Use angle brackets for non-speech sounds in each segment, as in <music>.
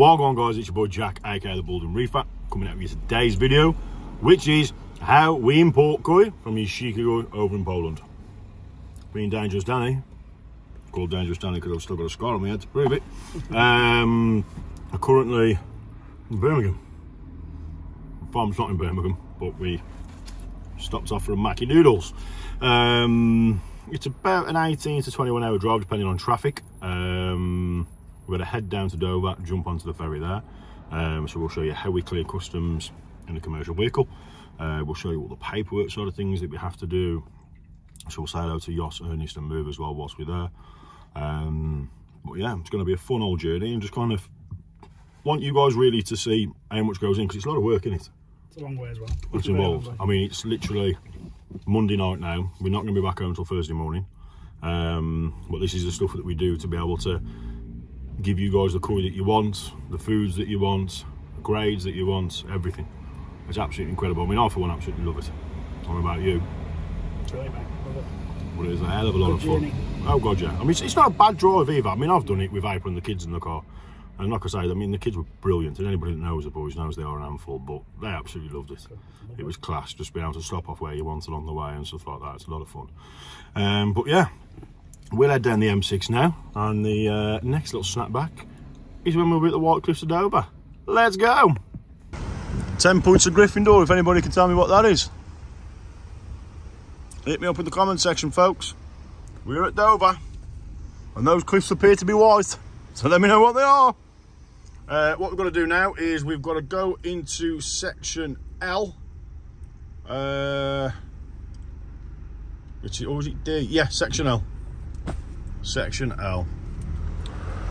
Wagwan guys, it's your boy Jack, aka the Balding Reefer, coming out with today's video, which is how we import koi from Yoshiki over in Poland. Being Dangerous Danny, called Dangerous Danny because I've still got a scar on my head to prove it. Um, I'm currently in Birmingham. The farm's not in Birmingham, but we stopped off for a Mackie Noodles. Um, it's about an 18 to 21 hour drive depending on traffic. Um, we're going to head down to Dover, jump onto the ferry there. Um, so we'll show you how we clear customs in a commercial vehicle. Uh, we'll show you all the paperwork sort of things that we have to do. So we'll say hello to Jos, Ernest and Merv as well whilst we're there. Um, but yeah, it's going to be a fun old journey and just kind of want you guys really to see how much goes in because it's a lot of work in it. It's a long way as well. What's involved? I mean, it's literally Monday night now. We're not going to be back home until Thursday morning. Um, but this is the stuff that we do to be able to give you guys the koi that you want, the foods that you want, the grades that you want, everything. It's absolutely incredible. I mean, I for one absolutely love it. What about you? Really mate. Love it. Well, it is a hell of a lot Good of fun. journey. Oh god, yeah. I mean, it's, it's not a bad drive either. I mean, I've done it with April and the kids in the car. And like I say, I mean, the kids were brilliant. And anybody that knows the boys knows they are an handful, but they absolutely loved it. It was class, just being able to stop off where you want along the way and stuff like that. It's a lot of fun. Um, but yeah, we'll head down the M6 now. And the uh, next little snapback is when we'll be at the White Cliffs of Dover. Let's go! 10 points of Gryffindor, if anybody can tell me what that is. Hit me up in the comment section, folks. We're at Dover, and those cliffs appear to be white. So let me know what they are. Uh, what we've got to do now is we've got to go into section L. Uh, which is, or was it D? Yeah, section L. Section L.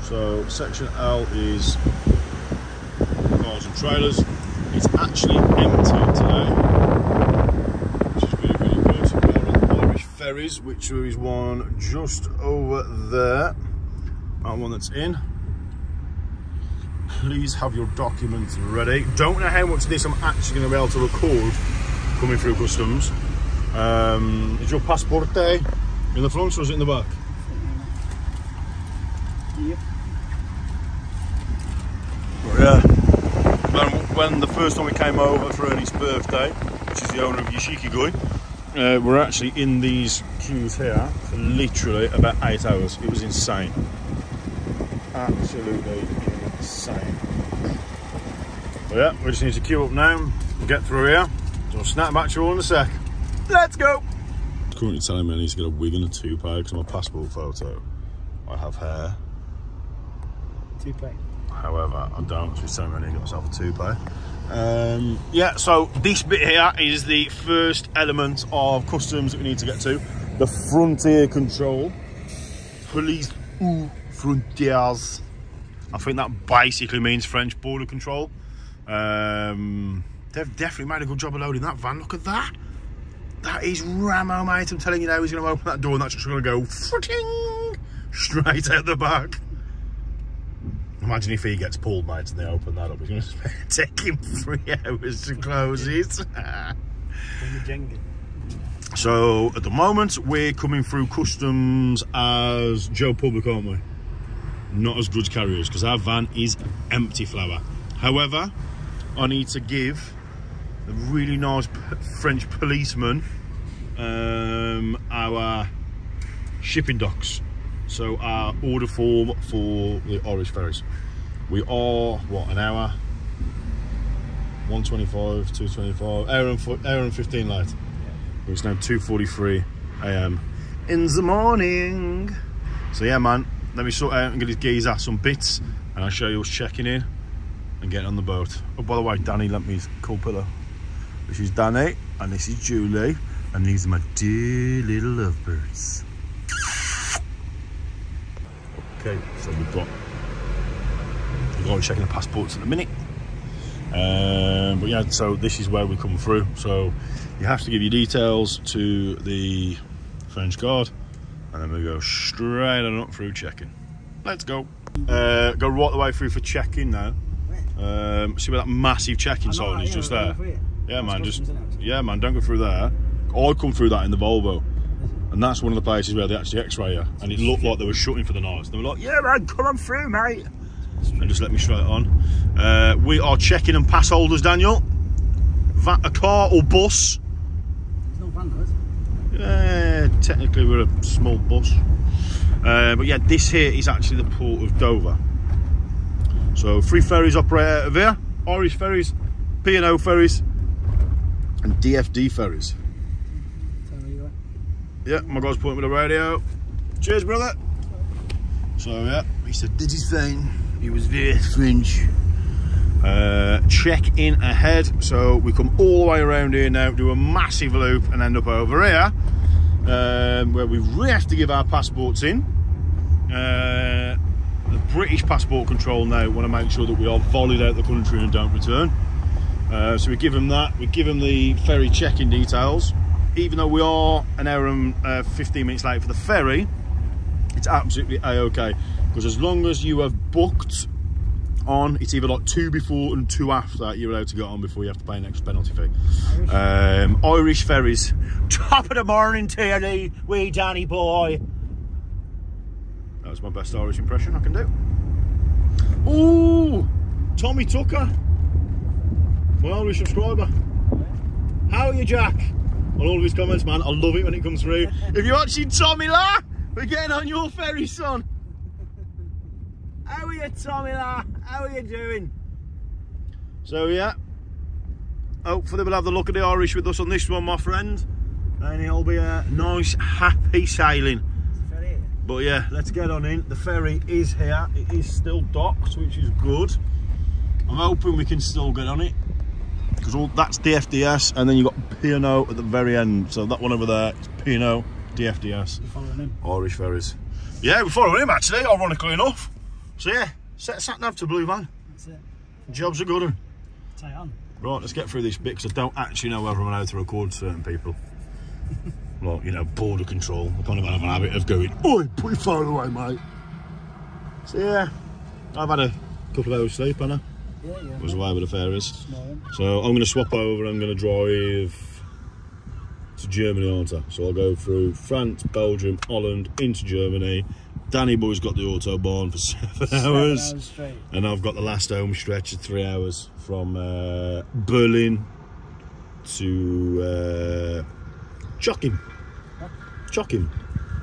So section L is cars and trailers. It's actually empty today which is really, really good. We're on Irish Ferries, which is one just over there. and one that's in. Please have your documents ready. Don't know how much of this I'm actually going to be able to record coming through customs. Um, is your passport there in the front or is it in the back? Yeah. When, when the first time we came over for Ernie's birthday, which is the owner of Yoshikigoi, uh, we're actually in these queues here for literally about eight hours. It was insane. Absolutely insane. But yeah, we just need to queue up now, get through here. I'll snap back to you all in a sec. Let's go! Currently telling me I need to get a wig and a toupee because my passport photo, I have hair. Play. However, I don't, so me I need myself a toupee. Um, yeah, so this bit here is the first element of customs that we need to get to. The frontier control. Police ou frontières. I think that basically means French border control. Um, they've definitely made a good job of loading that van. Look at that. That is Ramo, mate. I'm telling you now, he's going to open that door and that's just going to go straight <laughs> out the back. Imagine if he gets pulled, mate, and they open that up. It's going to take him three <laughs> hours to close it. From the Jenga. so, at the moment, we're coming through customs as Joe Public, aren't we? Not as goods carriers, because our van is empty flower. However, I need to give a really nice French policeman um, our shipping docks. So our order form for the Irish ferries. We are, what, an hour? 125, 225, hour and, hour and 15 late. It's now 2.43 a.m. in the morning. So yeah, man, let me sort out and get his geezer some bits and I'll show you us checking in and getting on the boat. Oh, by the way, Danny lent me his cool pillow. This is Danny and this is Julie and these are my dear little lovebirds. Okay, so we've got we're going checking the passports in a minute. Um, but yeah, so this is where we come through. So you have to give your details to the French guard, and then we go straight on up through checking. Let's go. Uh, go right the way through for checking now. Um, see where that massive checking sign is just there. Yeah, man, just yeah, man, don't go through there. I come through that in the Volvo, and that's one of the places where they actually X-ray you. And it looked like they were shooting for the night. They were like, "Yeah, man, come on through, mate." and just let me straight on. Uh, we are checking and pass holders, Daniel. Va- a car or bus? There's no van though? Yeah, technically we're a small bus. Uh, but yeah, this here is actually the port of Dover. So three ferries operate out of here. Irish ferries, P&O ferries, and DFD ferries. Tell me you are. Yeah, my guy's pointing with the radio. Cheers, brother. So yeah, he said did his thing. He was very French. Uh, check in ahead. So we come all the way around here now, do a massive loop, and end up over here, um, where we really have to give our passports in. Uh, the British passport control now want to make sure that we are volleyed out the country and don't return. Uh, so we give them that. We give them the ferry check-in details. Even though we are an hour and uh, 15 minutes late for the ferry, it's absolutely a-okay. Because as long as you have booked on, it's either like two before and two after you're allowed to get on before you have to pay an extra penalty fee. Irish. Um, Irish ferries. Top of the morning to you, wee Danny boy. That was my best Irish impression I can do. Ooh, Tommy Tucker, my Irish subscriber. How are you, Jack? On all of his comments, man. I love it when it comes through. <laughs> if you're watching Tommy La, we're getting on your ferry, son. How are you, Tommy La? How are you doing? So, yeah. Hopefully, we'll have the luck of the Irish with us on this one, my friend. And it'll be a nice, happy sailing. Is the ferry here? But yeah, let's get on in. The ferry is here. It is still docked, which is good. I'm hoping we can still get on it. Because all that's DFDS, and then you've got P&O at the very end. So that one over there is P&O, DFDS, following him? Irish ferries. Yeah, we're following him actually, ironically enough. So yeah, set sat nav to Blue Van. That's it. Jobs are good. 'un. It on. Right, let's get through this bit because I don't actually know whether I'm allowed to record certain people. <laughs> Well, you know, border control. I kind of have an habit of going, Oi, put your phone away, mate. So yeah, I've had a couple of hours sleep, haven't I? Yeah, yeah. Was with the ferries. Snoring. So I'm going to swap over. I'm going to drive to Germany, aren't I? So I'll go through France, Belgium, Holland, into Germany. Danny Boy's got the autobahn for <laughs> seven Seven hours. hours. And I've got the last home stretch of three hours from uh, Berlin to uh, Chocking. Chocking.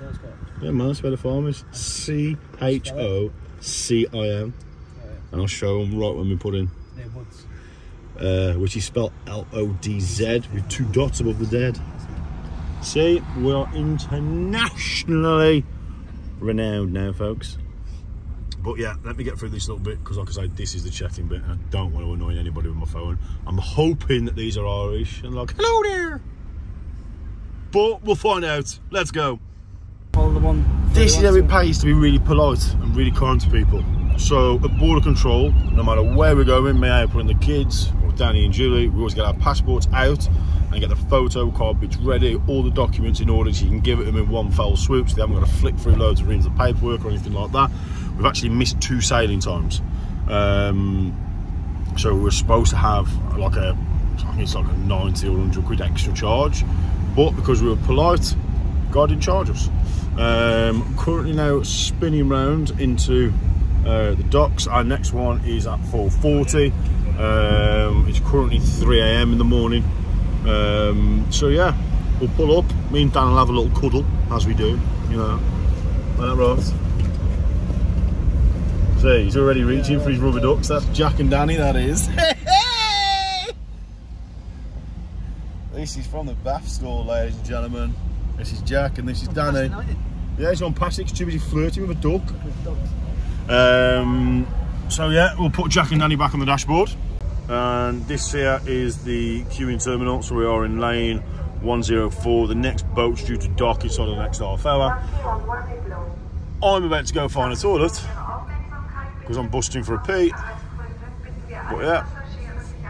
Yeah. Yeah, man, that's where the farm is. C H O C I M. And I'll show them right when we put in, near Woods. uh, which is spelled L O D Z with two dots above the dead. See, we are internationally renowned now, folks. But yeah, let me get through this little bit because, like I say, this is the chatting bit, and I don't want to annoy anybody with my phone. I'm hoping that these are Irish and like, hello there. But we'll find out. Let's go. The one. This is how it pays to be really polite and really kind to people. So at border control, no matter where we're going, me, April and the kids, or Danny and Julie, we always get our passports out and get the photo bits ready, all the documents in order so you can give it them in one fell swoop so they haven't got to flick through loads of reams of paperwork or anything like that. We've actually missed two sailing times. Um, so we're supposed to have like a, I think it's like a 90 or 100 quid extra charge, but because we were polite, God didn't charge us. Um, currently now spinning round into uh, the docks. Our next one is at 4:40. Um, it's currently 3 a.m. in the morning. Um, so yeah, we'll pull up. Me and Dan will have a little cuddle as we do. You know, Isn't that right? See, he's already reaching for his rubber ducks. That's Jack and Danny. That is. <laughs> this is from the Bath store, ladies and gentlemen. This is Jack and this is Danny. Yeah, he's on past it. Too busy flirting with a duck. Um, so yeah, we'll put Jack and Danny back on the dashboard. And this here is the queuing terminal. So we are in lane 104. The next boat's due to dock inside the next half hour. I'm about to go find a toilet because I'm busting for a pee. But yeah,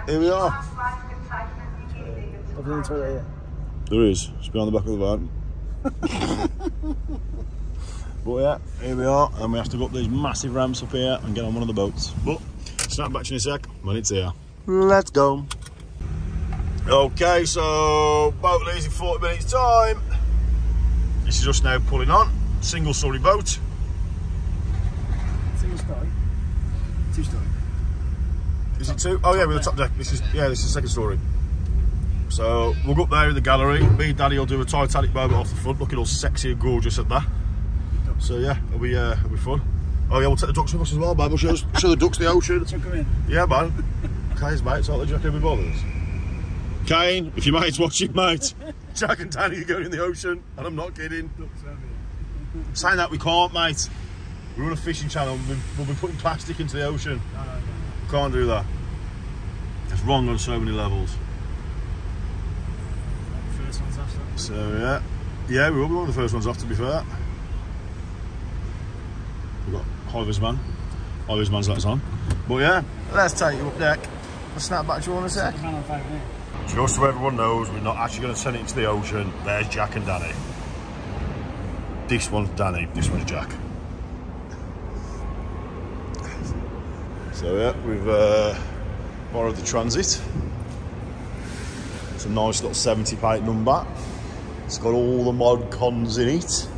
here we are. Other than the toilet here. There is. It's behind the back of the van. <laughs> but yeah, here we are, and we have to go up these massive ramps up here and get on one of the boats. But snap back in a sec when it's here. Let's go. Okay, so boat leaves in 40 minutes time. This is us now pulling on. Single story boat. Single story. Two story. Is it two? Oh yeah, with the top deck. This is yeah, this is the second story. So we'll go up there in the gallery. Me and Daddy will do a Titanic moment off the front, looking all sexy and gorgeous at that. So yeah, it'll be uh, it'll be fun. Oh yeah, we'll take the ducks with us as well, man. We'll show, show the ducks the ocean. Chuck 'em in. Yeah, man. Kane's mates, aren't they? Jack every bothers. Kane, if your mate's watching, mate, Jack and Danny are going in the ocean, and I'm not kidding. Ducks over. Saying that we can't, mate. We run a fishing channel. We'll be, we'll be putting plastic into the ocean. No, no, no. Can't do that. It's wrong on so many levels. First one's after. So yeah, yeah, we will be one of the first ones off. To be fair, Hivers Man. Hivers Man's let us on. But yeah, let's take you up deck. Do you want to? Man on five minutes. Just so everyone knows, we're not actually going to send it into the ocean. There's Jack and Danny. This one's Danny. This one's Jack. So yeah, we've uh, borrowed the Transit. It's a nice little 70 plate number. It's got all the mod cons in it.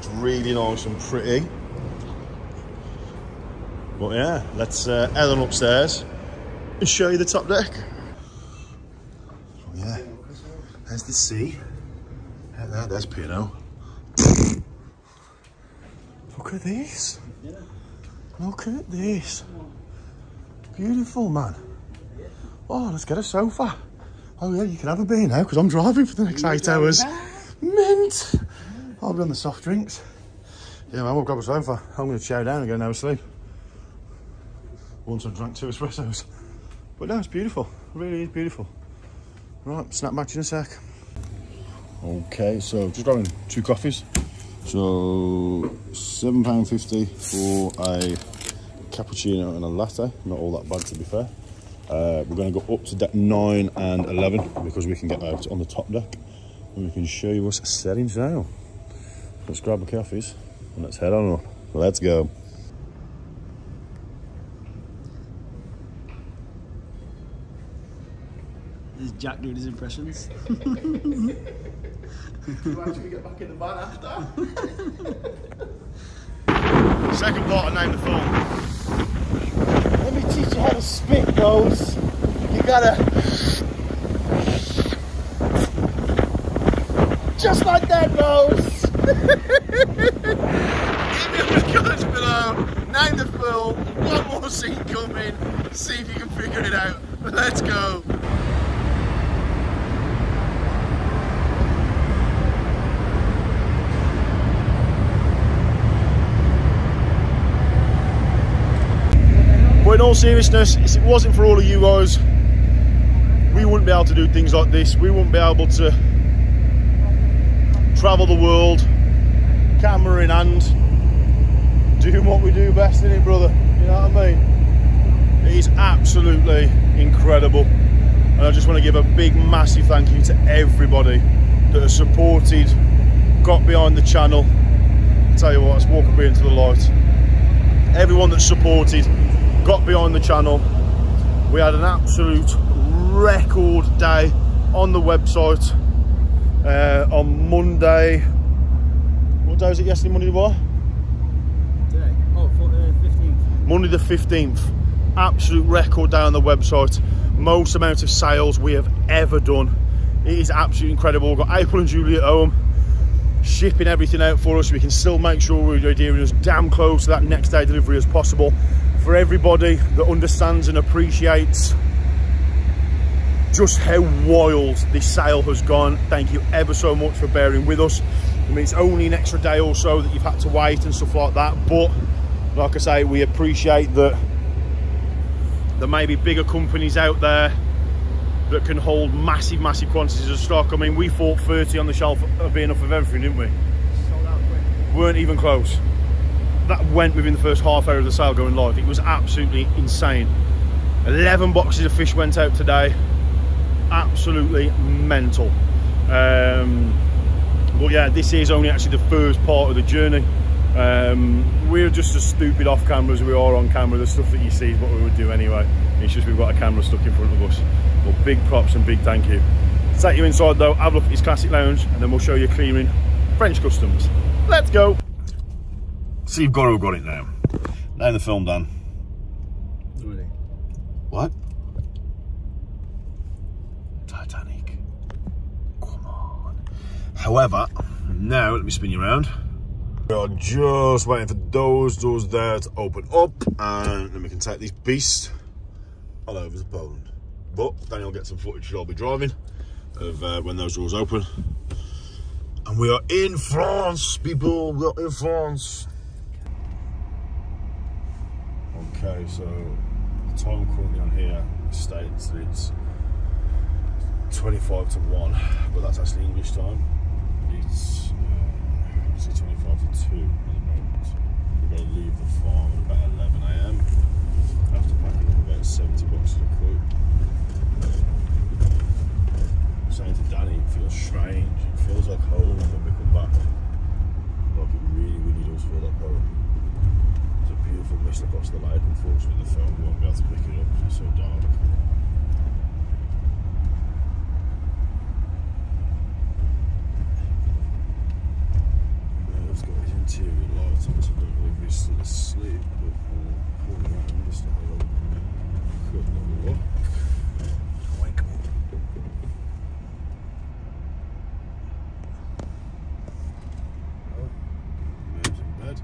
It looks really nice and pretty. But yeah, let's uh, head on upstairs and show you the top deck. Yeah, there's the sea. And there, there's Pino. Look at this. Look at this. Beautiful, man. Oh, let's get a sofa. Oh yeah, you can have a beer now because I'm driving for the next eight hours. Mint. I'll on the soft drinks. Yeah, man, we'll grab a sofa. I'm going to chow down and go now to sleep. Once I've drank two espressos. But no, it's beautiful. It really is beautiful. Right, snap back in a sec. Okay, so just grabbing two coffees. So £7.50 for a cappuccino and a latte. Not all that bad to be fair. Uh, we're going to go up to deck 9 and 11 because we can get out on the top deck and we can show you what's setting sail. Let's grab the coffees and let's head on up. Let's go. This is Jack doing his impressions. <laughs> <laughs> you actually get back in the van after? <laughs> Second part of Name the Film. Let me teach you how to spit, those. You gotta. Just like that, Rose. Me the comments below. Name the film. One more scene coming. See if you can figure it out. Let's go. But in all seriousness, if it wasn't for all of you guys, we wouldn't be able to do things like this. We wouldn't be able to travel the world, camera in hand, doing what we do best in it, brother. You know what I mean? It is absolutely incredible. And I just want to give a big, massive thank you to everybody that has supported, got behind the channel. I tell you what, let's walk up here into the light. Everyone that supported, got behind the channel. We had an absolute record day on the website uh, on Monday. Day was it yesterday? Monday what? Today. Oh, for, uh, 15th. Monday the 15th. Absolute record day on the website. Most amount of sales we have ever done. It is absolutely incredible. We've got April and Julie at home shipping everything out for us we can still make sure we're adhering as damn close to that next day delivery as possible. For everybody that understands and appreciates just how wild this sale has gone. Thank you ever so much for bearing with us. I mean, it's only an extra day or so that you've had to wait and stuff like that. But like I say, we appreciate that there may be bigger companies out there that can hold massive, massive quantities of stock. I mean, we thought 30 on the shelf would be enough of everything, didn't we? Sold out. Weren't even close. That went within the first half hour of the sale going live. It was absolutely insane. 11 boxes of fish went out today. Absolutely mental. Um, but yeah, this is only actually the first part of the journey. Um, we're just as stupid off camera as we are on camera. The stuff that you see is what we would do anyway. It's just we've got a camera stuck in front of us. But big props and big thank you. Take you inside though, have a look at this classic lounge, and then we'll show you clearing French customs. Let's go. So you've got to got it now. Now the film, done. Ready. What? Titanic. Come on. However, now let me spin you around. We are just waiting for those doors there to open up and then we can take these beasts all over to Poland. But Daniel get some footage I'll be driving of uh, when those doors open. And we are in France, people. We are in France. Okay, so the time currently on here states that it's 25 to 1, but that's actually English time. It's, uh, it's 25 to 2 at the moment. We're going to leave the farm at about 11 am after packing up about 70 boxes of coal. I'm saying to Danny, it feels strange. It feels like home when we come back. Like it really, really does feel like home. There's a beautiful mist across the lake. Unfortunately, the film won't be able to pick it up because it's so dark. Merv's got his interior light on, so I don't know if he's still asleep, but we'll pull around just to have a quick little look. Wake up. Oh, Merv's in bed.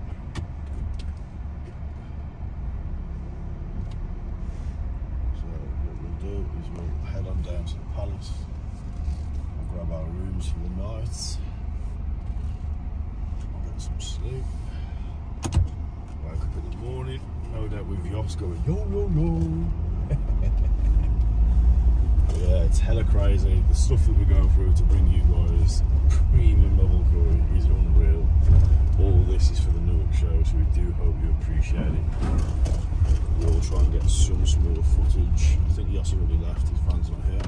So what we'll do is we'll head on down to the palace and grab our rooms for the night. I'll get some sleep. Wake up in the morning, no doubt with Jos going yo yo yo. yeah, it's hella crazy. The stuff that we go through to bring you guys premium level curry is unreal. All this is for the Newark show, so we do hope you appreciate it. We'll try and get some smaller footage. I think Jos already left, his van's not here.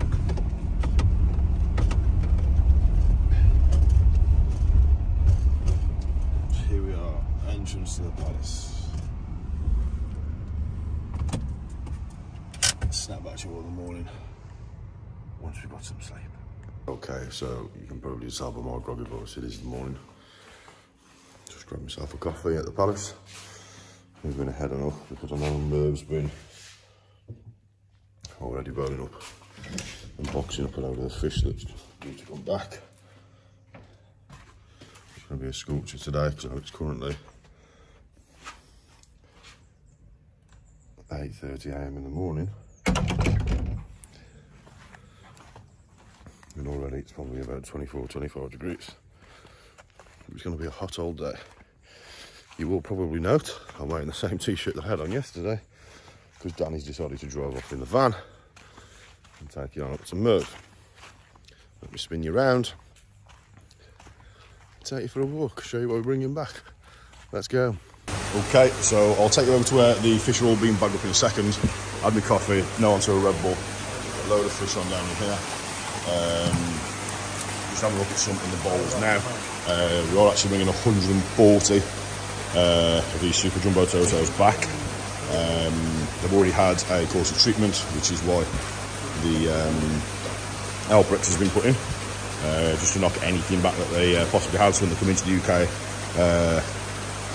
Here we are, entrance to the palace. Snap back to you all in the morning once we've got some sleep. Okay, so you can probably tell by my groggy voice it is the morning. Just grab myself a coffee at the palace. We're going to head on up because I know Merv's been already burning up and boxing up a load of the fish that's due to come back. It's going to be a sculpture today because it's currently 8.30am in the morning. And already it's probably about 24, 25 degrees. It's going to be a hot old day. You will probably note I'm wearing the same t-shirt that I had on yesterday because Danny's decided to drive off in the van and take you on up to Merv. Let me spin you around, take you for a walk, show you what we're bringing back. Let's go. Okay, so I'll take you over to where the fish are all being bagged up in a second. Had my coffee, no onto a Red Bull. Got a load of fish on down in here. Um, just having a look at some in the bowls now. Uh, we are actually bringing 140 uh, these Super Jumbo Tosai back. Um, they've already had a course of treatment, which is why the um, Alprex has been put in, uh, just to knock anything back that they uh, possibly had. So when they come into the UK, uh,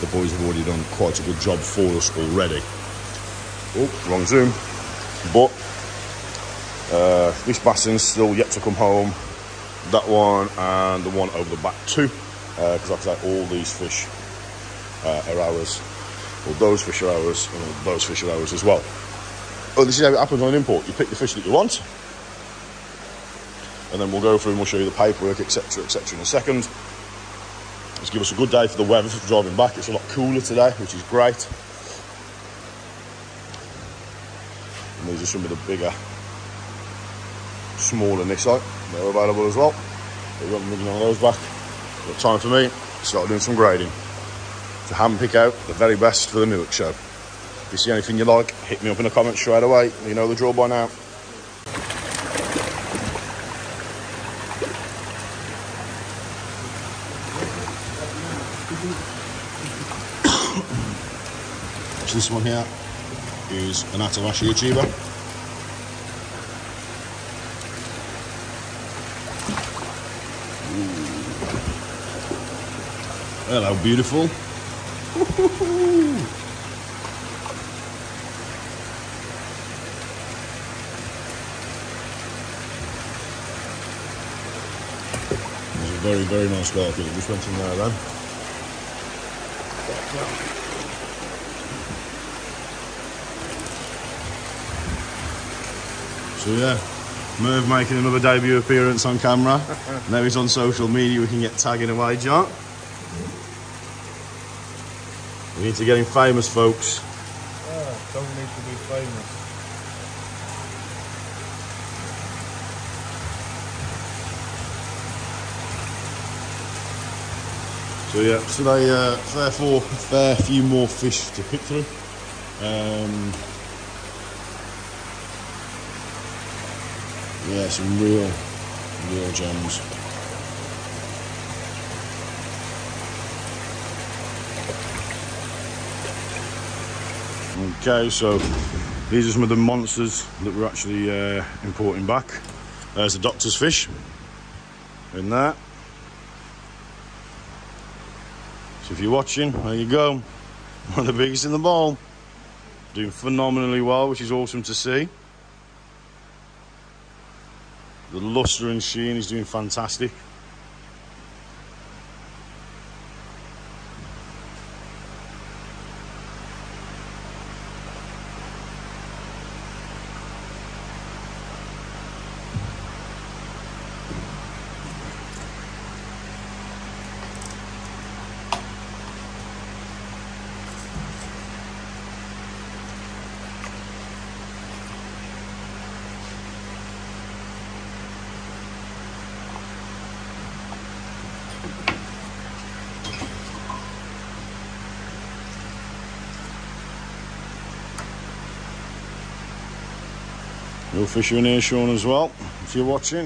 the boys have already done quite a good job for us already. Oh, wrong zoom. But uh, this bassin's still yet to come home. That one and the one over the back too, because like I say, all these fish uh, are. Well, those fish are ours, and those fish are ours as well. Oh, this is how it happens on an import. You pick the fish that you want, and then we'll go through and we'll show you the paperwork, etc., etc. in a second. Let's give us a good day for the weather for driving back. It's a lot cooler today, which is great. And these are some of the bigger, smaller Nisai. They're available as well. We've got moving on those back. Got time for me start doing some grading. To hand pick out the very best for the Newark show. If you see anything you like, hit me up in the comments straight away. You know the drill by now. <coughs> So this one here is an Atawashi Achiever. Hello, beautiful very, very nice scorpion. Just went in there then. So yeah, Merv making another debut appearance on camera. <laughs> now he's on social media, we can get tagging away, John. We need to get him famous, folks. Oh, don't need to be famous. So yeah, today uh, fair for fair few more fish to pick through. Um, yeah, some real, real gems. Okay, so these are some of the monsters that we're actually uh, importing back. There's the doctor's fish in there. So if you're watching, there you go. <laughs> One of the biggest in the bowl. Doing phenomenally well, which is awesome to see. The luster and sheen is doing fantastic. Real fish are in here, Sean, as well, if you're watching.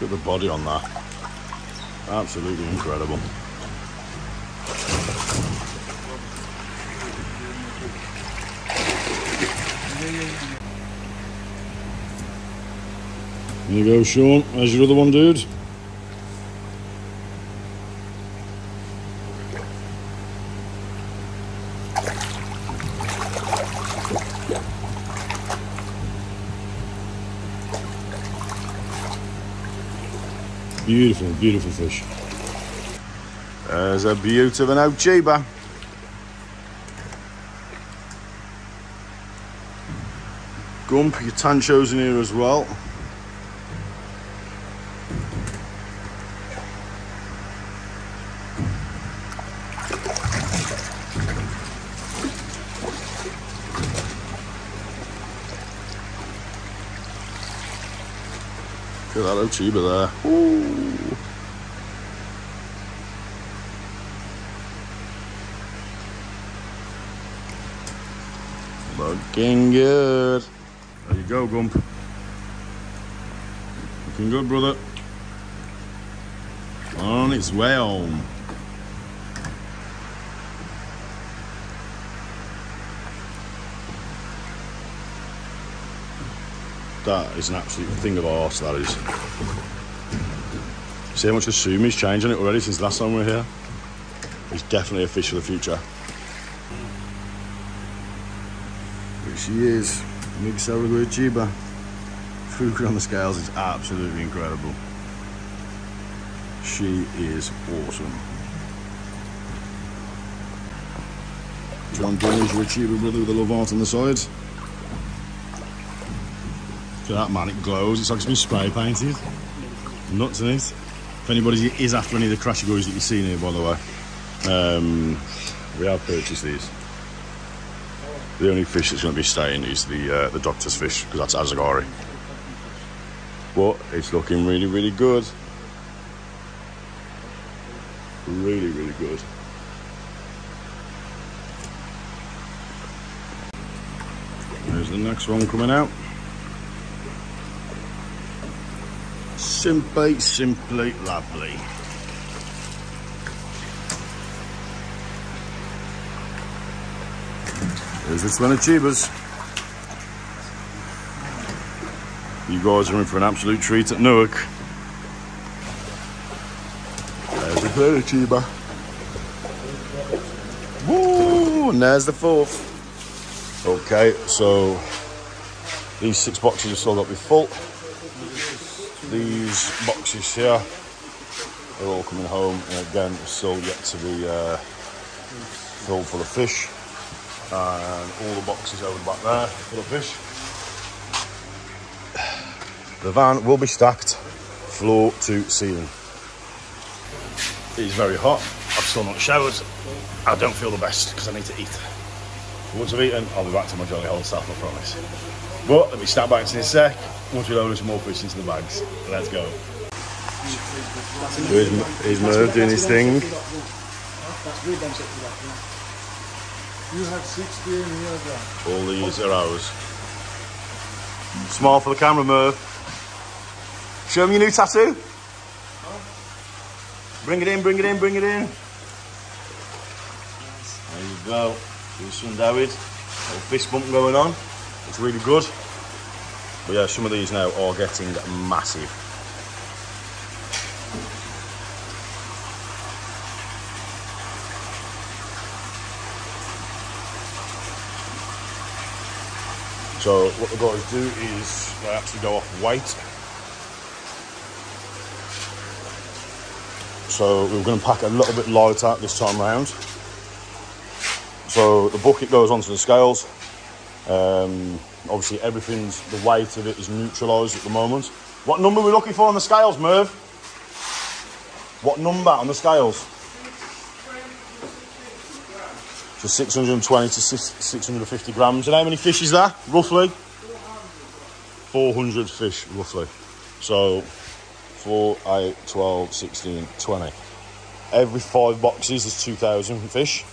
Look at the body on that. Absolutely incredible. There you go, Sean. There's your other one, dude. Beautiful, beautiful fish. There's a beaut of an. Gump, your tancho's in here as well. Ochiba there. Ooh. Looking good. There you go, Gump. Looking good, brother. On its way home. That is an absolute thing of arse, that is. See how much the sumi's changed on it already since last time we were here? It's definitely a fish for the future. Here she is, Mixaragoy Chiba. Fuku on the scales is absolutely incredible. She is awesome. John Dennis, your brother with a Levant on the sides. At that man, it glows. It's like it's been spray painted. Nuts in it. If anybody is after any of the crashy goys that you've seen here, by the way, um, we have purchased these. The only fish that's going to be staying is the uh, the doctor's fish because that's Azagari. But it's looking really, really good. Really, really good. There's the next one coming out. Simply, simply lovely. There's this one of Chibas. You guys are in for an absolute treat at Newark. There's the third Chiba. Woo! And there's the fourth. Okay, so these six boxes still got to be full. These boxes here, they're all coming home. And again, still yet to be uh, filled full of fish. And all the boxes over back there, full of fish. The van will be stacked floor to ceiling. It is very hot. I've still not showered. I don't feel the best because I need to eat. Once I've eaten, I'll be back to my jolly old self, I promise. But let me snap back in a sec. Once we load some more fish into the bags. Let's go. Here's, here's Merv doing his thing. That's weird, them six to that, yeah. You have 60 in here, John. All these are ours. Smile for the camera, Merv. Show me your new tattoo. Bring it in, bring it in, bring it in. There you go. Do some David. Little fist bump going on. It's really good. But yeah, some of these now are getting massive. So what the guys do is they actually go off weight. So we we're going to pack a little bit lighter this time round. So the bucket goes onto the scales. Um, obviously everything's, the weight of it is neutralised at the moment. What number are we looking for on the scales, Merv? What number on the scales? So 620 to 650 grams. And how many fish is that, roughly? 400 fish, roughly. So 4, 8, 12, 16, 20. Every five boxes is 2,000 fish.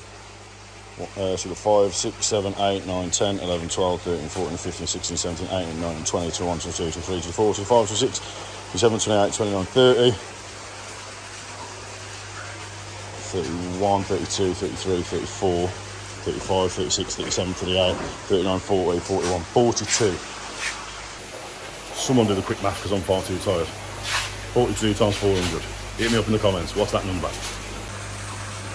Uh, so we've got 5, 6, 7, 8, 9, 10, 11, 12, 13, 14, 15, 16, 17, 18, 19, 20, 21, 22, 23, 24, 25, 26, 27, 28, 29, 30. 31, 32, 33, 34, 35, 36, 37, 38, 39, 40, 41, 42. Someone do the quick math because I'm far too tired. 42 times 400. Hit me up in the comments. What's that number?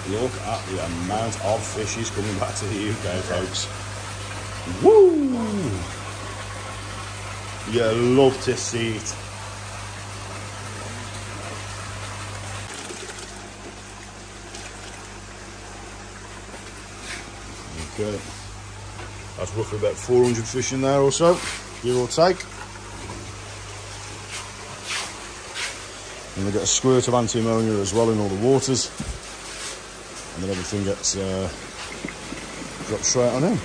Look at the amount of fishes coming back to the UK, folks. Woo! You love to see it. Okay. That's roughly about 400 fish in there or so, give or take. And they get a squirt of anti-ammonia as well in all the waters. And then everything gets uh, dropped straight on in.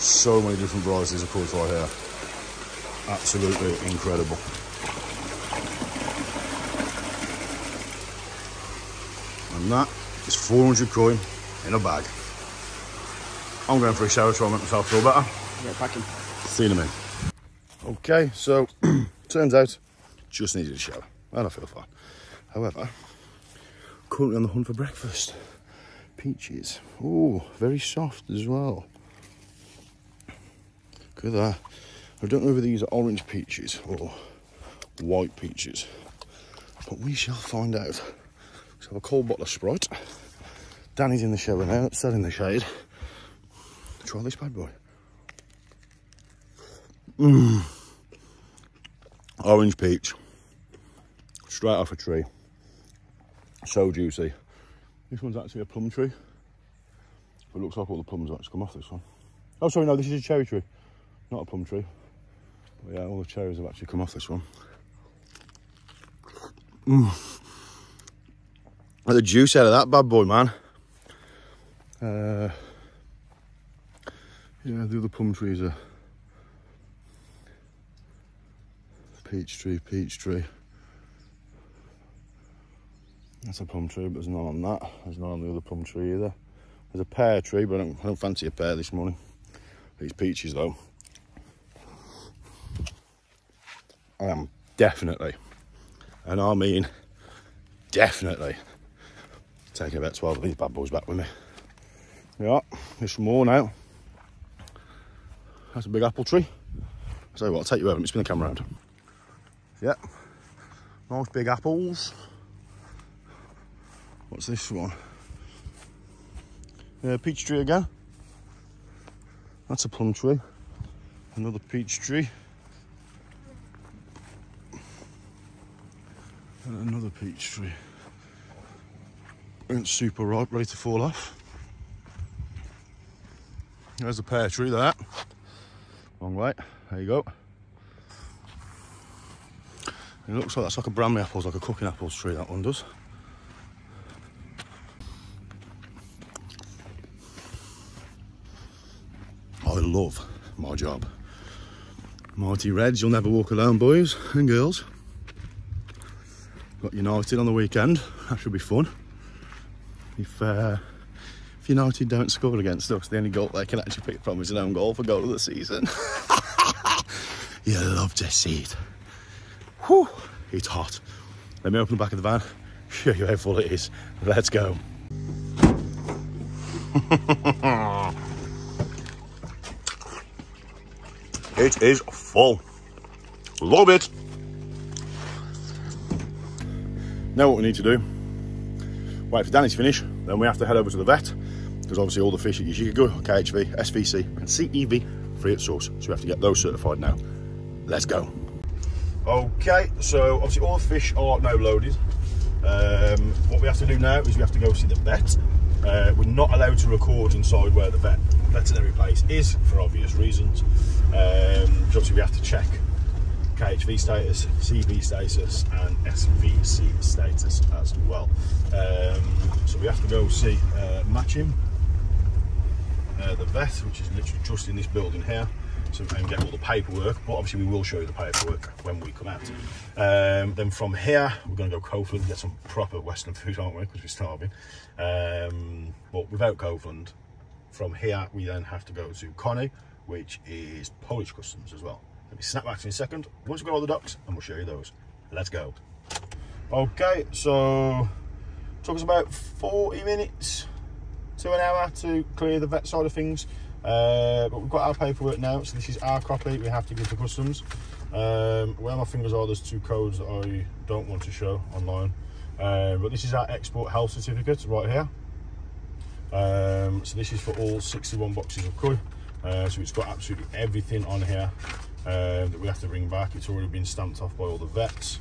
So many different varieties of cod fly here. Absolutely incredible. And that is 400 coin in a bag. I'm going for a shower to make myself feel better. Yeah, packing. See you in a minute. Okay, so <clears throat> turns out just needed a shower and I feel fine. However, currently on the hunt for breakfast. Peaches. Oh, very soft as well. Look at that. I don't know whether these are orange peaches or white peaches, but we shall find out. Let's have a cold bottle of Sprite. Danny's in the shower now, sat in the shade. Try this bad boy. Mmm. Orange peach. Straight off a tree. So juicy. This one's actually a plum tree. But it looks like all the plums have actually come off this one. Oh, sorry, no, this is a cherry tree. Not a plum tree. But yeah, all the cherries have actually come off this one. Mmm. The juice out of that bad boy, man. Uh, yeah, the other plum trees are peach tree, peach tree. That's a plum tree, but there's none on that. There's none on the other plum tree either. There's a pear tree, but I don't, I don't fancy a pear this morning. These peaches, though. I am definitely, and I mean definitely, taking about 12 of these bad boys back with me. Yeah, there's some more now. That's a big apple tree. So what, I'll take you over. Let me spin the camera around. Yep. Nice big apples. What's this one? Yeah, peach tree again. That's a plum tree. Another peach tree. And another peach tree. It's super ripe, ready to fall off. There's a pear tree there. Long way. There you go. It looks like that's like a Bramley apples, like a cooking apples tree, that one does. I love my job. Mighty Reds, you'll never walk alone, boys and girls. Got United on the weekend, that should be fun. If, uh, if United don't score against us, the only goal they can actually pick from is an own goal for goal of the season. <laughs> you love to see it. Whew, it's hot. Let me open the back of the van, show you how full it is. Let's go. <laughs> it is full. Love it. Now what we need to do, wait for Danny to finish, then we have to head over to the vet, because obviously all the fish you at Yoshikigoi, KHV, SVC and CEV free at source. So we have to get those certified now. Let's go. Okay, so obviously all the fish are now loaded. Um, what we have to do now is we have to go see the vet. Uh, we're not allowed to record inside where the vet veterinary place is for obvious reasons. Um, obviously we have to check KHV status, CV status, and SVC status as well. Um, so we have to go see uh, Matchim, uh, the vet, which is literally just in this building here can get all the paperwork but obviously we will show you the paperwork when we come out um, then from here we're going to go Kaufland and get some proper western food aren't we because we're starving um, but without Kaufland from here we then have to go to Connie which is Polish customs as well let me snap back in a second once we've got all the ducks and we'll show you those let's go okay so took us about 40 minutes to an hour to clear the vet side of things uh, but we've got our paperwork now, so this is our copy we have to give to customs. Um, where my fingers are, there's two codes that I don't want to show online. Um, but this is our export health certificate right here. Um, so this is for all 61 boxes of koi. Uh, so it's got absolutely everything on here uh, that we have to bring back. It's already been stamped off by all the vets.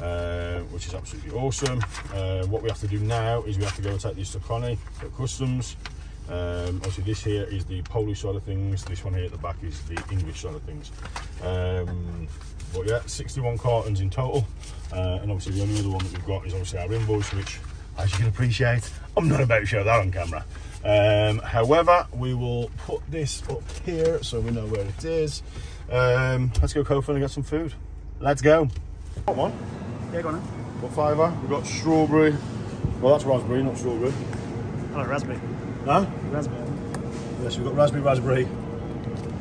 Uh, which is absolutely awesome. Uh, what we have to do now is we have to go and take this to Connie at customs. Um, obviously this here is the Polish side of things, this one here at the back is the English side of things. Um, but yeah, 61 cartons in total. Uh, and obviously the only other one that we've got is obviously our invoice, which as you can appreciate, I'm not about to show that on camera. Um, however, we will put this up here so we know where it is. Um, let's go Kaufland and get some food. Let's go. What one? Yeah, go on then. What fiver? We've got strawberry. Well, that's raspberry, not strawberry. Hello, raspberry. Huh? Raspberry. Yes, we've got raspberry, raspberry,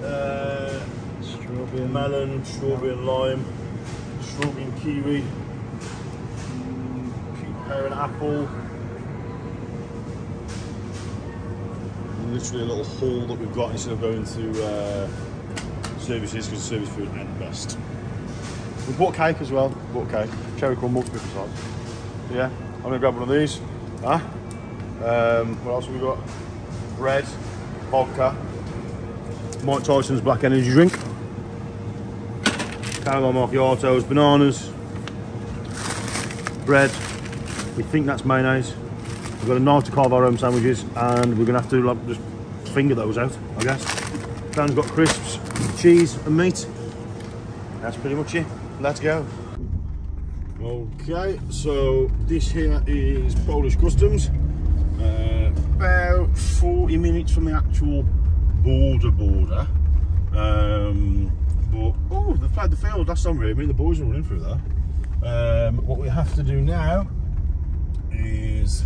uh, Strawberry. melon, strawberry and lime, strawberry and kiwi, mm, pear and apple. Literally a little haul that we've got instead of going to uh, services because service food ain't the best. We bought cake as well. Bought cake, cherry to be precise. Yeah, I'm gonna grab one of these. Huh? Um, what else have we got? Bread, vodka, Mike Tyson's black energy drink, caramel macchiatos, bananas, bread. We think that's mayonnaise. We've got a knife to carve our own sandwiches, and we're gonna have to like just finger those out, I guess. Dan's got crisps, cheese, and meat. That's pretty much it. Let's go. Okay, so this here is Polish Customs. Uh, about 40 minutes from the actual border border. Um, but, oh, they've played the field last time, really. The boys are running through there. Um, what we have to do now is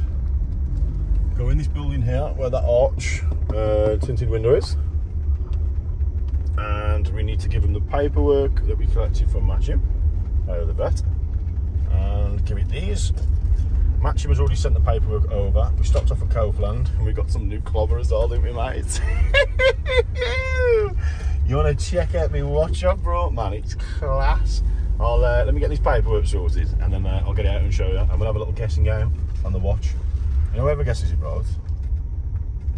go in this building here where that arch uh, tinted window is. And we need to give them the paperwork that we collected from Matchim, uh, the vet, and give it these. Matchim has already sent the paperwork over. We stopped off at Kaufland and we got some new clobber as well, didn't we, mate? <laughs> you want to check out me watch I brought, man? It's class. I'll uh, let me get this paperwork sorted and then uh, I'll get it out and show you. And we'll have a little guessing game on the watch. And whoever guesses it both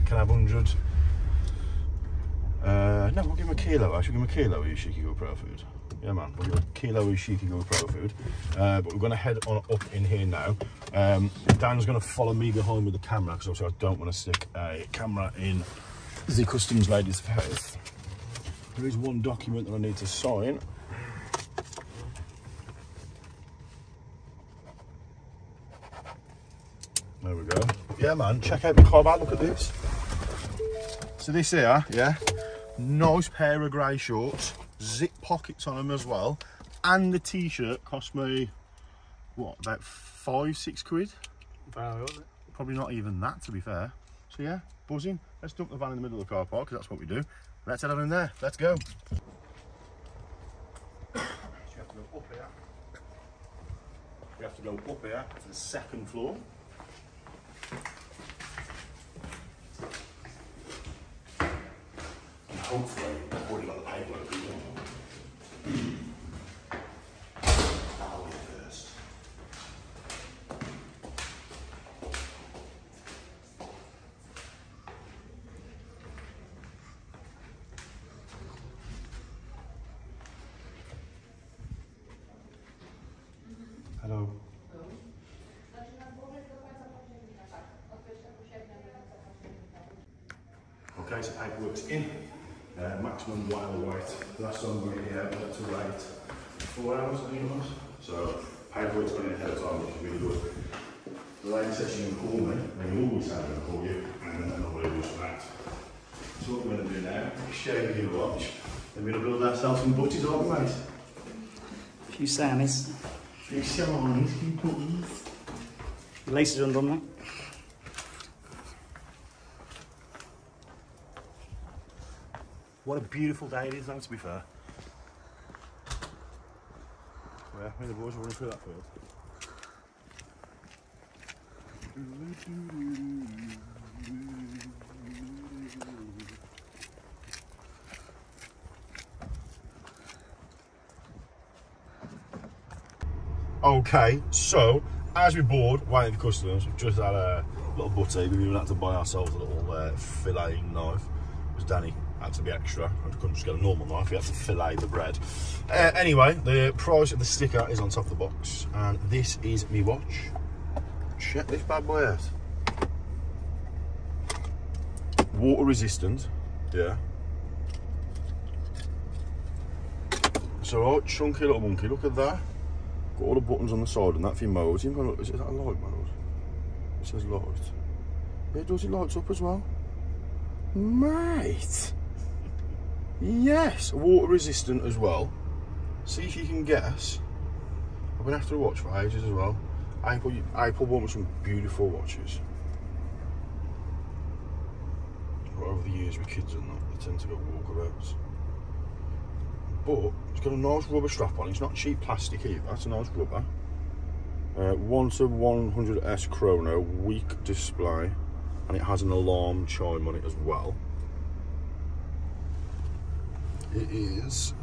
can have 100. Uh, no, we'll give him a kilo. I should give him a kilo of Yoshikigoi Pro Food. Yeah, man, we'll give him a kilo of Yoshikigoi Pro Food. Uh, but we're going to head on up in here now. Um, Dan's going to follow me behind with the camera because obviously I don't want to stick a camera in the customs lady's face. There is one document that I need to sign. There we go. Yeah, man, check out the car, man. Look at this. So this here, yeah, nice pair of grey shorts, zip pockets on them as well, and the t-shirt cost me, what, about five, six quid? Probably, Probably not even that, to be fair. So yeah, buzzing. Let's dump the van in the middle of the car park, because that's what we do. Let's head on in there. Let's go. We have to go up here to the second floor. トンプとかいうボールのタイプ。last song here, yeah, left to write. four hours, I think it was. So, paperwork's been ahead of time, which is really good. The lady said she can call me, and you always have to call you, and then nobody was back. So what we're going to do now, share with you watch, then we're going to build ourselves some butties, on the we. A few Sammies. A few Sammies, a few butties. Laces undone, mate. What a beautiful day it is though, to be fair. Yeah, me and the boys are running through that field. Okay, so as we board waiting for customers, we've just had a little butty. We even had to buy ourselves a little uh, knife. It was Danny had to be extra. I couldn't just get a normal knife, we have to fillet the bread. Uh, anyway, the price of the sticker is on top of the box, and this is me watch. Check this bad boy out. Water resistant, yeah. It's alright, oh, chunky little monkey, look at that. Got all the buttons on the side and that for your modes. Is that a light mode? It says light. It does it lights up as well? Mate! Yes, water resistant as well. See if you can guess. I've been after a watch for ages as well. Apple, Apple bought me some beautiful watches. Right over the years with kids and that, they tend to go walkabouts. But it's got a nice rubber strap on. It's not cheap plastic either. That's a nice rubber. Uh, 1 to 100S chrono, week display. And it has an alarm chime on it as well it is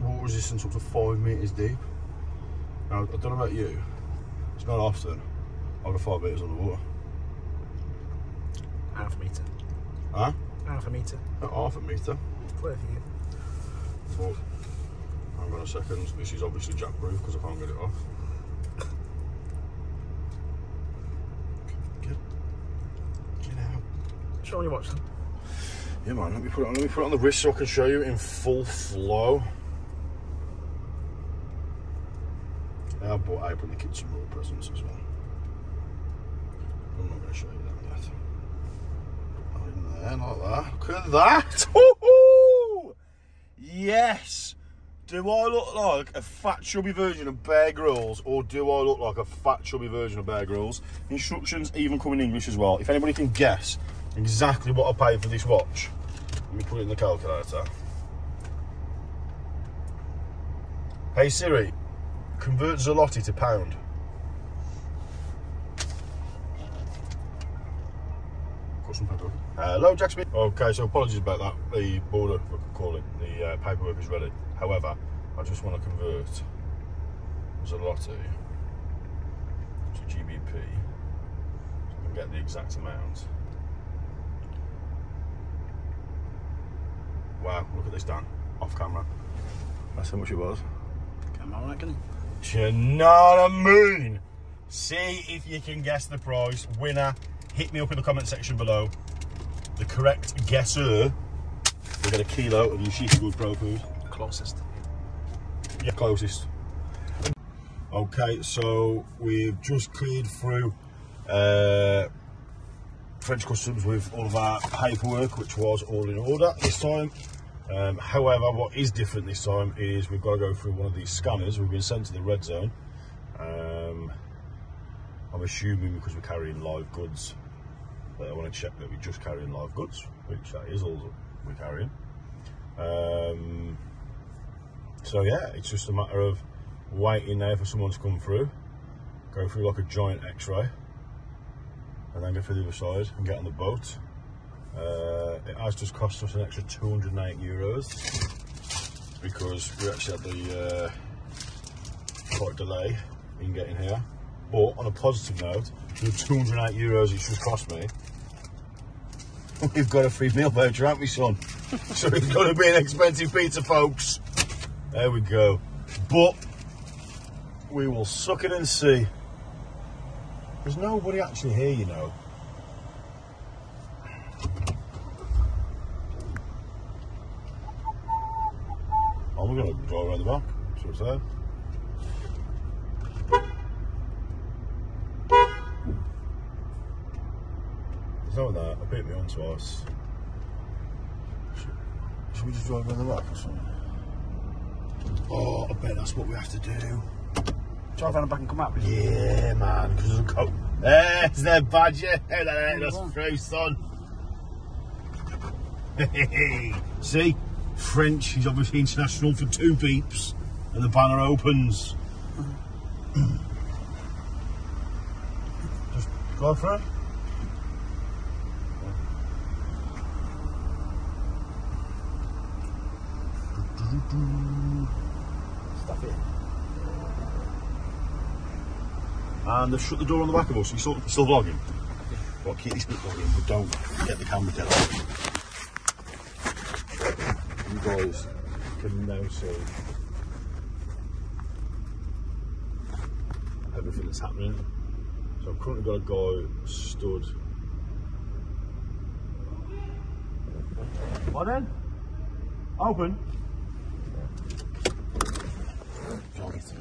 water resistance up to five meters deep. Now, I don't know about you, it's not often I go five meters underwater. Half a meter. Huh? Half a meter. Not half a meter. Whatever you. Fuck. Hang on a second, this is obviously jack proof because I can't get it off. Get, get out. Show me your watch then. Yeah, man. Let me put it on. Let me put it on the wrist so I can show you in full flow. I bought I bought the kids some more presents as well. I'm not going to show you that yet. Not in there, not that. Look at that. <laughs> Oh, Yes. Do I look like a fat chubby version of Bear Grylls or do I look like a fat chubby version of Bear Grylls? Instructions even come in English as well. If anybody can guess exactly what I paid for this watch. Let me put it in the calculator. Hey Siri, convert Zloty to pound. Got some. Hello, Jack Smith. Okay, so apologies about that. The border, we could call it, the uh, paperwork is ready. However, I just want to convert Zloty to GBP so I can get the exact amount. Wow, look at this, Dan. Off camera. That's how much it was. Come on, reckon. Do you know what I mean? See if you can guess the price. Winner, hit me up in the comment section below. The correct guesser will get a kilo of Yoshikigoi Pro Food. Closest. Yeah, closest. Okay, so we've just cleared through uh, French Customs with all of our paperwork, which was all in order this time. Um, however, what is different this time is we've got to go through one of these scanners. We've been sent to the red zone. Um, I'm assuming because we're carrying live goods, but I want to check that we're just carrying live goods, which that is all we're carrying. Um, so yeah, it's just a matter of waiting there for someone to come through, go through like a giant X-ray, and then go through the other side and get on the boat. Uh, it has just cost us an extra 208 euros because we actually had the uh, quite delay in getting here. But on a positive note, the 208 euros it's just cost me, <laughs> we've got a free meal voucher, haven't we, son? <laughs> so it's going to be an expensive pizza, folks. There we go. But we will suck it and see. There's nobody actually here, you know. We're going to drive around the back. I said. There's no that. I beat me on twice. Should, should we just drive around the back or something? Oh, I bet that's what we have to do. Drive around the back and come out. Yeah, man, because there's a coat. There's the badger. That's through, son. See? French, he's obviously international for two beeps, and the banner opens. Uh-huh. Just go for it. Stuff it. And they've shut the door on the back of us. You still, still vlogging? Well, keep this bit vlogging, but don't get the camera dead guys can now see everything that's happening. So I've currently got a guy stood. What then? Open. Vlog it.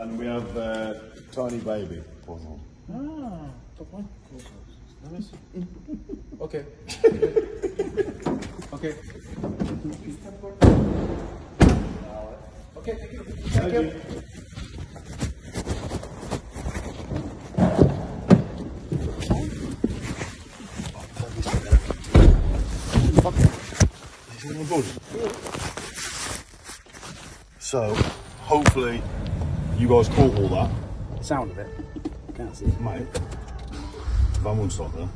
And we have uh, tiny baby. puzzle. Ah, top one. Nice. okay. <laughs> okay. Okay, thank you. Thank you. So, hopefully, you guys caught all that. Sound of it. Can't see it. Mate, van won't stop there.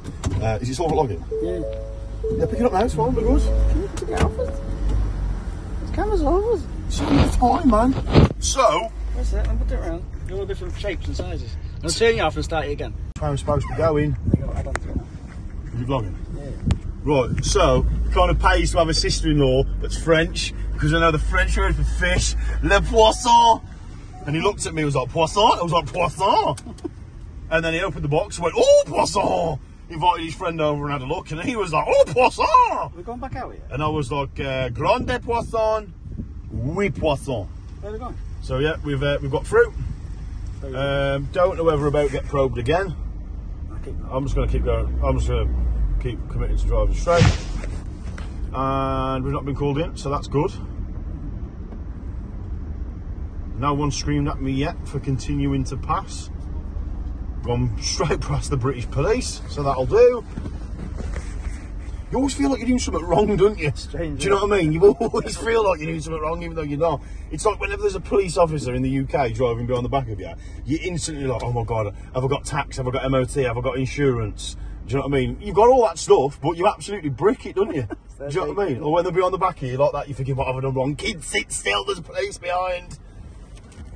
Uh, is it still logging? Yeah. Yeah, pick it up now, it's fine, we're good. It's cameras on. It's fine, man. So, That's it. I'll put it around. You're all different shapes and sizes. I'll turn you off and start it again. where I'm supposed to go in. There you go, add on to it now. Are you vlogging? Yeah. Right, so, kind of pays to have a sister-in-law that's French, because I know the French word for fish, le poisson. And he looked at me and was like, poisson? I was like, poisson. and then he opened the box went, oh, poisson. Invited his friend over and had a look, and he was like, oh, poisson. We're going back out here. And I was like, uh, grande poisson, oui poisson. Where are we going? So yeah, we've uh, we've got fruit. Um, don't know whether we're about to get probed again. I'm just going to keep going. I'm just going to keep committing to driving straight. And we've not been called in, so that's good. No one screamed at me yet for continuing to pass. Gone <laughs> straight past the British police, so that'll do. you always feel like you're doing something wrong, don't you? Strange, Do you know what I mean? You <laughs> always feel like you're doing something wrong, even though you're not. It's like whenever there's a police officer in the UK driving behind the back of you, you're instantly like, oh my god, have I got tax? Have I got MOT? Have I got insurance? Do you know what I mean? You've got all that stuff, but you absolutely brick it, don't you? <laughs> Do you know what I mean? Or when they're behind the back of you like that, you're thinking, what have I done wrong? Kids, sit still, there's police behind.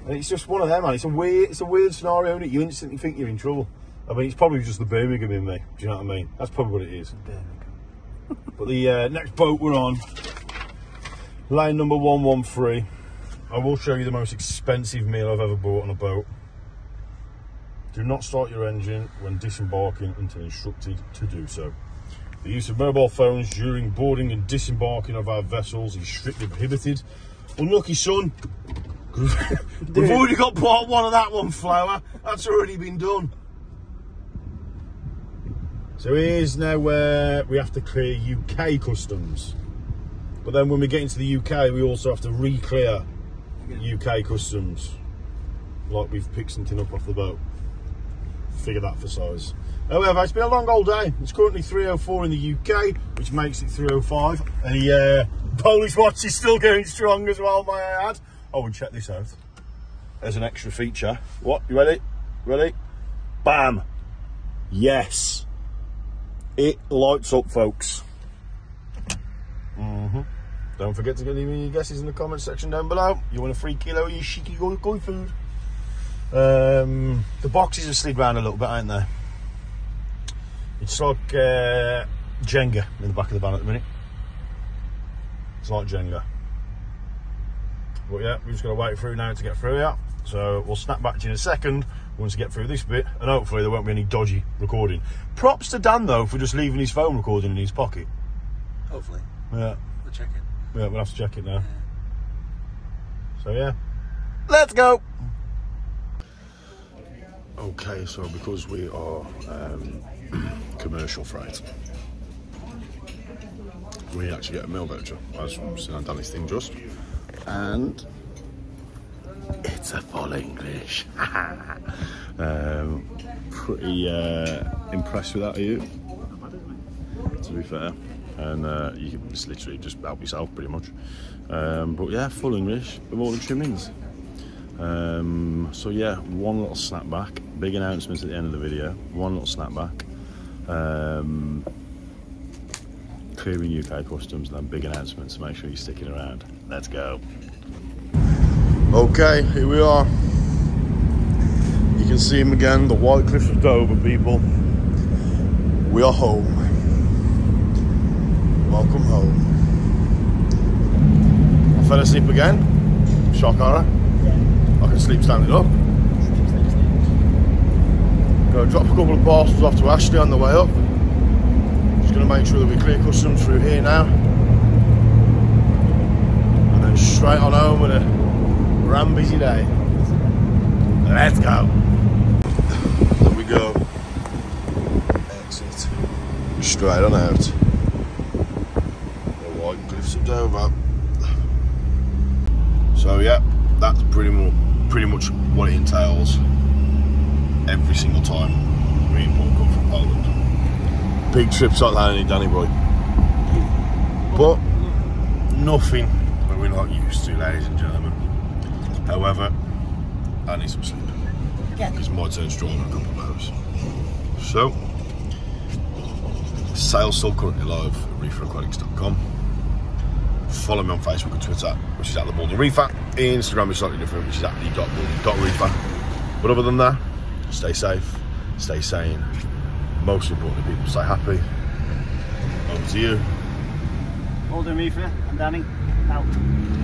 And it's just one of them, man. It's a weird, it's a weird scenario, and you instantly think you're in trouble. I mean, it's probably just the Birmingham in me. Do you know what I mean? That's probably what it is. <laughs> But the uh, next boat we're on, lane number 113. I will show you the most expensive meal I've ever bought on a boat. Do not start your engine when disembarking until instructed to do so. The use of mobile phones during boarding and disembarking of our vessels is strictly prohibited. Unlucky son, <laughs> we've already got part one of that one, Flower. That's already been done. So here's now where we have to clear UK customs. But then when we get into the UK, we also have to re-clear UK customs. Like we've picked something up off the boat. Figure that for size. However, it's been a long old day. It's currently 3.04 in the UK, which makes it 3.05. The uh, Polish watch is still going strong as well, may I add. Oh, and check this out. There's an extra feature. What, you ready? Ready? Bam! Yes. It lights up, folks. Mm-hmm. Don't forget to give me your guesses in the comment section down below. You want a free kilo of your shiki goy food? Um, the boxes have slid round a little bit, ain't they? It's like uh, Jenga in the back of the van at the minute. It's like Jenga. But yeah, we're just going to wait through now to get through here. So we'll snap back to you in a second once we get through this bit, and hopefully there won't be any dodgy recording. Props to Dan though for just leaving his phone recording in his pocket. Hopefully. Yeah, We'll check it. yeah, we'll have to check it now. So yeah, let's go. Okay, so because we are um, <clears throat> commercial freight, we actually get a mail voucher, as we've seen on Danny's thing just, and it's a full English. <laughs> um, pretty uh, impressed with that, are you? To be fair, and uh, you can just literally just help yourself pretty much. Um, but yeah, full English, with all the trimmings. Um, so yeah, one little snapback. Big announcements at the end of the video. One little snapback. Um, clearing UK customs and then big announcements. Make sure you're sticking around. Let's go. Okay, here we are. You can see him again, the White Cliffs of Dover, people. We are home. Welcome home. I fell asleep again. Shock horror. I can sleep standing up. Go drop a couple of parcels off to Ashley on the way up. Just going to make sure that we clear customs through here now. And then straight on home with a ram busy day. Let's go. There we go. Exit. Straight on out. The White Cliffs of Dover. So yeah, that's pretty much pretty much what it entails every single time we import goods from Poland. Big trips like that, it, Danny boy? But nothing that we're not used to, ladies and gentlemen. However, I need some sleep. It's my turn to in a couple of hours. So, sales still currently live at reeferaquatics.com. Follow me on Facebook and Twitter, which is at the Balding Reefer. Instagram is slightly different, which is at the dot, dot reefer. But other than that, stay safe, stay sane. Most importantly, people stay happy. Over to you. Balding Reefer and Danny out.